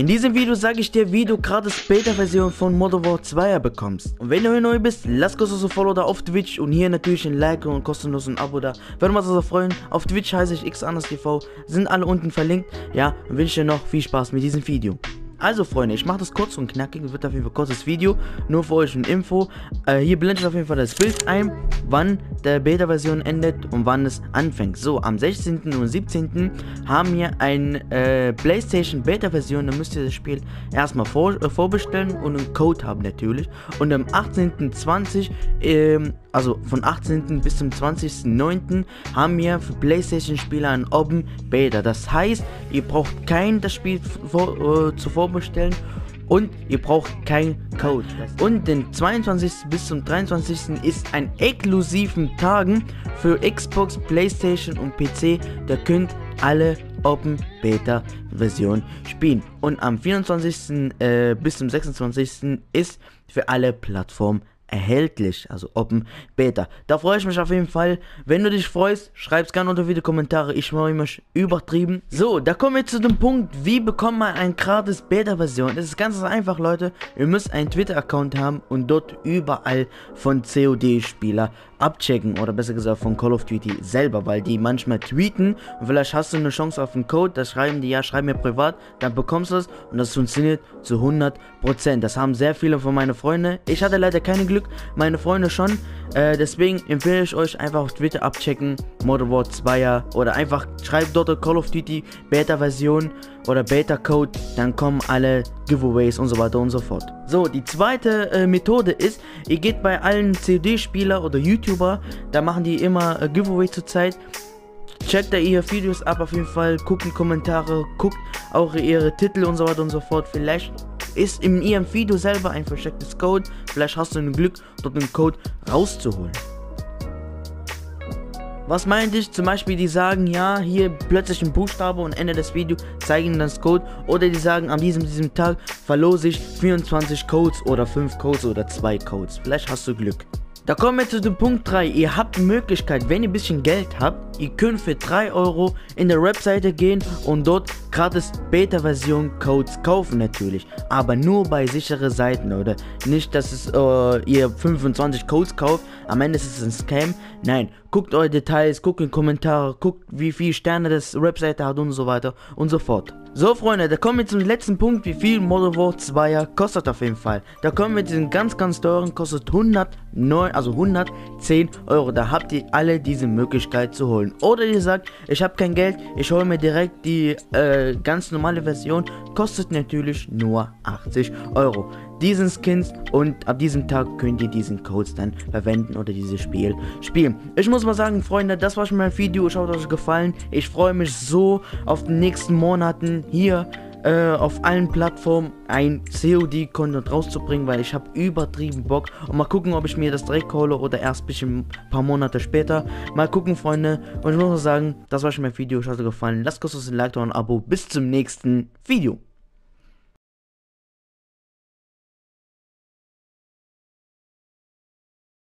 In diesem Video sage ich dir, wie du gratis Beta-Version von Modern War 2 bekommst. Und wenn du hier neu bist, lass kurz so Follow da auf Twitch und hier natürlich ein Like und kostenlos ein Abo da. Würde uns also freuen. Auf Twitch heiße ich xanderstv, sind alle unten verlinkt. Ja, und wünsche dir noch viel Spaß mit diesem Video. Also Freunde, ich mache das kurz und knackig, wird auf jeden Fall kurzes Video, nur für euch ein Info. Äh, hier blendet auf jeden Fall das Bild ein, wann der Beta-Version endet und wann es anfängt. So, am 16. und 17. haben wir eine äh, Playstation Beta-Version, da müsst ihr das Spiel erstmal vor, äh, vorbestellen und einen Code haben natürlich. Und am 18.20 ähm, also von 18. bis zum 20.09. haben wir für Playstation-Spieler ein Open Beta. Das heißt, ihr braucht kein das Spiel vor, äh, zuvor bestellen und ihr braucht keinen Code. Und den 22. bis zum 23. ist ein exklusiven Tagen für Xbox, Playstation und PC. Da könnt alle Open Beta Version spielen. Und am 24. Äh, bis zum 26. ist für alle Plattformen erhältlich, also Open Beta. Da freue ich mich auf jeden Fall. Wenn du dich freust, schreib es gerne unter die Kommentare. Ich freue mich übertrieben. So, da kommen wir zu dem Punkt, wie bekommt man ein gratis Beta-Version? Das ist ganz einfach, Leute. Ihr müsst einen Twitter-Account haben und dort überall von COD-Spieler abchecken oder besser gesagt von Call of Duty selber, weil die manchmal tweeten und vielleicht hast du eine Chance auf einen Code, das schreiben die, ja, schreib mir privat, dann bekommst du es und das funktioniert zu 100%. Das haben sehr viele von meinen Freunden. Ich hatte leider keine Glück, meine Freunde schon. Äh, deswegen empfehle ich euch einfach auf Twitter abchecken, Modern War 2er oder einfach schreibt dort Call of Duty Beta-Version oder Beta-Code, dann kommen alle Giveaways und so weiter und so fort. So, die zweite äh, Methode ist, ihr geht bei allen CD-Spieler oder YouTuber, da machen die immer äh, Giveaway zurzeit. Checkt da ihre Videos ab auf jeden Fall, guckt die Kommentare, guckt auch ihre Titel und so weiter und so fort. Vielleicht ist in ihrem Video selber ein verstecktes Code. Vielleicht hast du ein Glück, dort den Code rauszuholen. Was meinte ich? Zum Beispiel, die sagen, ja, hier plötzlich ein Buchstabe und Ende des Videos zeigen das Code. Oder die sagen, an diesem, diesem Tag verlose ich 24 Codes oder 5 Codes oder 2 Codes. Vielleicht hast du Glück. Da kommen wir zu dem Punkt 3. Ihr habt die Möglichkeit, wenn ihr ein bisschen Geld habt, ihr könnt für 3 Euro in der Webseite gehen und dort gratis Beta-Version Codes kaufen natürlich. Aber nur bei sichere Seiten oder nicht, dass es, äh, ihr 25 Codes kauft, am Ende ist es ein Scam. Nein, guckt eure Details, guckt in Kommentare, guckt wie viele Sterne das Webseite hat und so weiter und so fort. So Freunde, da kommen wir zum letzten Punkt, wie viel Modern War 2 kostet auf jeden Fall. Da kommen wir zu den ganz ganz teuren, kostet 109, also 110 Euro. Da habt ihr alle diese Möglichkeit zu holen. Oder ihr sagt, ich habe kein Geld, ich hole mir direkt die äh, ganz normale Version, kostet natürlich nur 80 Euro diesen Skins und ab diesem Tag könnt ihr diesen Codes dann verwenden oder dieses Spiel spielen. Ich muss mal sagen, Freunde, das war schon mein Video. Ich hoffe, es euch gefallen. Ich freue mich so auf die nächsten Monaten hier äh, auf allen Plattformen ein COD-Content rauszubringen, weil ich habe übertrieben Bock. Und mal gucken, ob ich mir das direkt hole oder erst ein paar Monate später. Mal gucken, Freunde. Und ich muss mal sagen, das war schon mein Video. Ich hoffe, es hat gefallen. Lasst kurz ein Like und ein Abo. Bis zum nächsten Video.